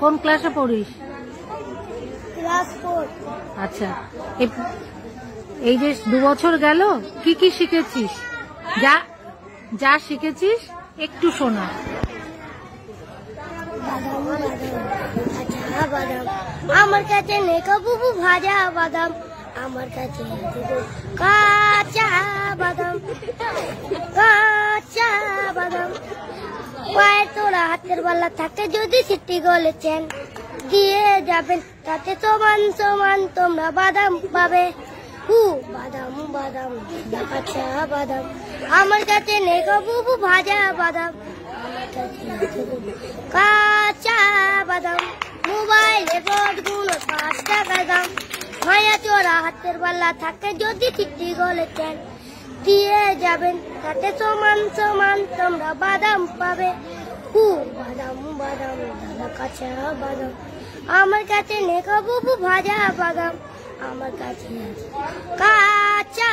কোন ক্লাসে পড়িস? Class four. আচ্ছা। এই যে দু বছর গেল কি কি শিখেছিস? যা যা শিখেছিস একটু শোনা। বাদাম আমার কাছে নেকা বুবু ভাজা বাদাম। আমার কাছে কাঁচা বাদাম। হাতের বালা থাকে যদি সিটি গলেছেন দিয়ে যাবেন, তাতে সমান সমান তোমরা বাদাম পাবে। হু, বাদাম বাদাম কাঁচা বাদাম। আমার কাছে বুবু, ভাজা বাদাম। কাঁচা বাদাম। মোবাইলে গুলো পাঁচ টাকা মায়া চোরা হাতের বেলা থাকে যদি ঠিকটি গলেছেন দিয়ে যাবেন, তাতে সমান সমান তোমরা বাদাম পাবে। বাদাম বাদাম দাদা বাদাম। আমার কাছে নেকা বাবু ভাজা বাদাম। আমার কাছে কাঁচা